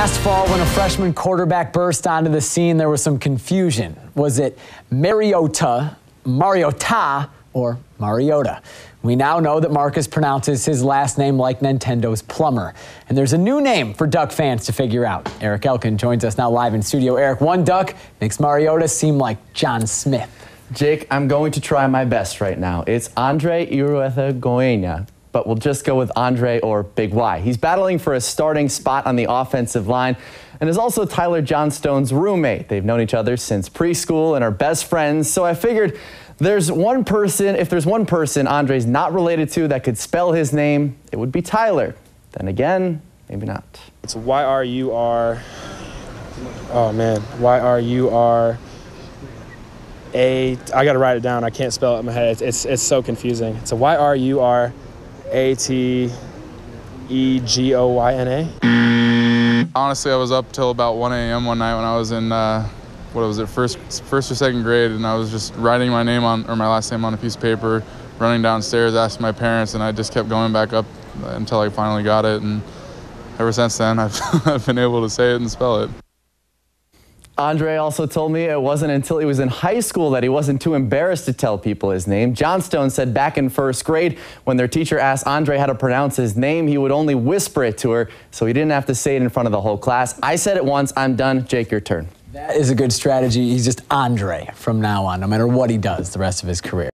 Last fall, when a freshman quarterback burst onto the scene, there was some confusion. Was it Mariota, Mariota, or Mariota? We now know that Marcus pronounces his last name like Nintendo's plumber. And there's a new name for Duck fans to figure out. Eric Elkin joins us now live in studio. Eric, one Duck makes Mariota seem like John Smith. Jake, I'm going to try my best right now. It's Andre Yruretagoyena, but we'll just go with Andre or Big Y. He's battling for a starting spot on the offensive line and is also Tyler Johnstone's roommate. They've known each other since preschool and are best friends, so I figured there's one person, if there's one person Andre's not related to that could spell his name, it would be Tyler. Then again, maybe not. It's Y R U R. Oh man, Y R U R. A. I gotta write it down. I can't spell it in my head. It's it's, it's so confusing. It's a Y R U R A T E G O Y N A. Honestly, I was up till about 1 a.m. one night when I was in uh, what was it, first first or second grade, and I was just writing my name on or my last name on a piece of paper, running downstairs, asking my parents, and I just kept going back up until I finally got it, and ever since then, I've, I've been able to say it and spell it. Andre also told me it wasn't until he was in high school that he wasn't too embarrassed to tell people his name. Johnstone said back in first grade, when their teacher asked Andre how to pronounce his name, he would only whisper it to her, so he didn't have to say it in front of the whole class. I said it once, I'm done. Jake, your turn. That is a good strategy. He's just Andre from now on, no matter what he does the rest of his career.